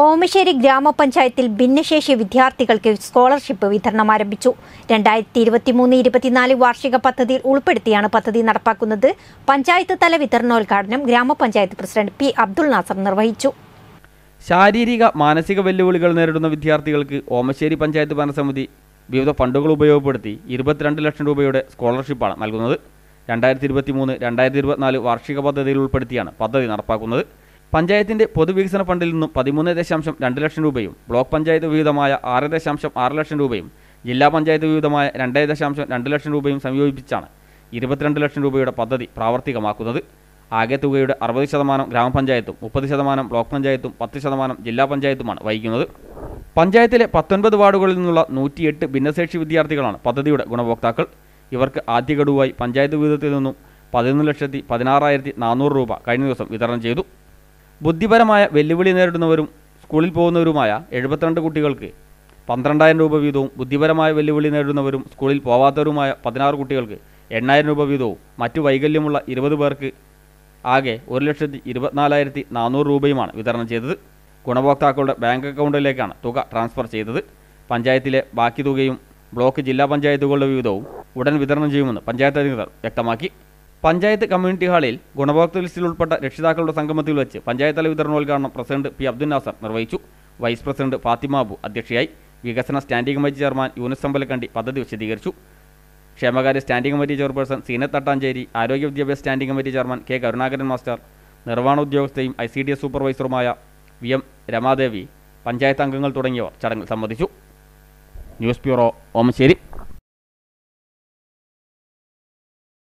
ഓമശ്ശേരി ഗ്രാമപഞ്ചായത്തിൽ ഭിന്നശേഷി വിദ്യാർത്ഥികൾക്ക് സ്കോളർഷിപ്പ് വിതരണം ആരംഭിച്ചു. രണ്ടായിരത്തി ഇരുപത്തിമൂന്ന് ഇരുപത്തിനാല് വാർഷിക പദ്ധതിയിൽ ഉൾപ്പെടുത്തിയാണ് പദ്ധതി നടപ്പാക്കുന്നത്. പഞ്ചായത്ത് തല വിതരണോദ്ഘാടനം ഗ്രാമപഞ്ചായത്ത് പ്രസിഡന്റ് പി അബ്ദുൾ നാസർ നിർവഹിച്ചു. ശാരീരിക മാനസിക വെല്ലുവിളികൾ നേരിടുന്ന വിദ്യാർത്ഥികൾക്ക് ഓമശ്ശേരി പഞ്ചായത്ത് ഭരണസമിതി വിവിധ ഫണ്ടുകൾ ഉപയോഗപ്പെടുത്തി ഇരുപത്തിരണ്ട് ലക്ഷം രൂപയുടെ സ്കോളർഷിപ്പാണ് നൽകുന്നത്. രണ്ടായിരത്തി ഇരുപത്തി മൂന്ന് രണ്ടായിരത്തി ഇരുപത്തിനാല് വാർഷിക പദ്ധതിയിൽ ഉൾപ്പെടുത്തിയാണ് പദ്ധതി നടപ്പാക്കുന്നത്. പഞ്ചായത്തിന്റെ പൊതുവികസന ഫണ്ടിൽ നിന്നും പതിമൂന്ന് ദശാംശം രണ്ട് ലക്ഷം രൂപയും ബ്ലോക്ക് പഞ്ചായത്ത് വിഹിതമായ ആറ് ദശാംശം ആറ് ലക്ഷം രൂപയും ജില്ലാ പഞ്ചായത്ത് വിഹിതമായ രണ്ടേ ദശാംശം രണ്ട് ലക്ഷം രൂപയും സംയോജിപ്പിച്ചാണ് ഇരുപത്തിരണ്ട് ലക്ഷം രൂപയുടെ പദ്ധതി പ്രാവർത്തികമാക്കുന്നത്. ആകെ തുകയുടെ അറുപത് ശതമാനം ഗ്രാമപഞ്ചായത്തും മുപ്പത് ശതമാനം ബ്ലോക്ക് പഞ്ചായത്തും പത്ത് ശതമാനം ജില്ലാ പഞ്ചായത്തുമാണ് വഹിക്കുന്നത്. പഞ്ചായത്തിലെ പത്തൊൻപത് വാർഡുകളിൽ നിന്നുള്ള നൂറ്റിയെട്ട് ഭിന്നശേഷി വിദ്യാർത്ഥികളാണ് പദ്ധതിയുടെ ഗുണഭോക്താക്കൾ. ഇവർക്ക് ആദ്യ ഗഡുവായി പഞ്ചായത്ത് വിഹിതത്തിൽ നിന്നും പതിനൊന്ന് ലക്ഷത്തി പതിനാറായിരത്തി നാനൂറ് രൂപ കഴിഞ്ഞ ദിവസം വിതരണം ചെയ്തു. ബുദ്ധിപരമായ വെല്ലുവിളി നേരിടുന്നവരും സ്കൂളിൽ പോകുന്നവരുമായ എഴുപത്തിരണ്ട് കുട്ടികൾക്ക് പന്ത്രണ്ടായിരം രൂപ വീതവും ബുദ്ധിപരമായ വെല്ലുവിളി നേരിടുന്നവരും സ്കൂളിൽ പോവാത്തവരുമായ പതിനാറ് കുട്ടികൾക്ക് എണ്ണായിരം രൂപ വീതവും മറ്റു വൈകല്യമുള്ള ഇരുപത് പേർക്ക് ആകെ ഒരു ലക്ഷത്തി ഇരുപത്തിനാലായിരത്തി നാനൂറ് രൂപയുമാണ് വിതരണം ചെയ്തത്. ഗുണഭോക്താക്കളുടെ ബാങ്ക് അക്കൗണ്ടിലേക്കാണ് തുക ട്രാൻസ്ഫർ ചെയ്തത്. പഞ്ചായത്തിലെ ബാക്കി തുകയും ബ്ലോക്ക് ജില്ലാ പഞ്ചായത്തുകളുടെ വിഹിതവും ഉടൻ വിതരണം ചെയ്യുമെന്ന് പഞ്ചായത്ത് അധികൃതർ വ്യക്തമാക്കി. പഞ്ചായത്ത് കമ്മ്യൂണിറ്റി ഹാളിൽ ഗുണഭോക്തൃ ലിസ്റ്റിൽ ഉൾപ്പെട്ട രക്ഷിതാക്കളുടെ സംഗമത്തിൽ വെച്ച് പഞ്ചായത്ത് തല വിതരണോദ്ഘാടനം പ്രസിഡന്റ് പി അബ്ദുൽ നാസർ നിർവഹിച്ചു. വൈസ് പ്രസിഡന്റ് ഫാത്തിമാബു അധ്യക്ഷയായി. വികസന standing committee chairman Younis Ambalakkandi പദ്ധതി വിശദീകരിച്ചു. ക്ഷേമകാര്യ standing committee chairperson Seenath Thattancheri. ആരോഗ്യ വിദ്യാഭ്യാസ standing committee chairman K Karunakaran master. നിർവഹണ ഉദ്യോഗസ്ഥയും ഐ സി ഡി എസ് സൂപ്പർവൈസറുമായ വി എം രമാദേവി പഞ്ചായത്ത് അംഗങ്ങൾ തുടങ്ങിയവർ ചടങ്ങിൽ സംബന്ധിച്ചു. News bureau Omassery.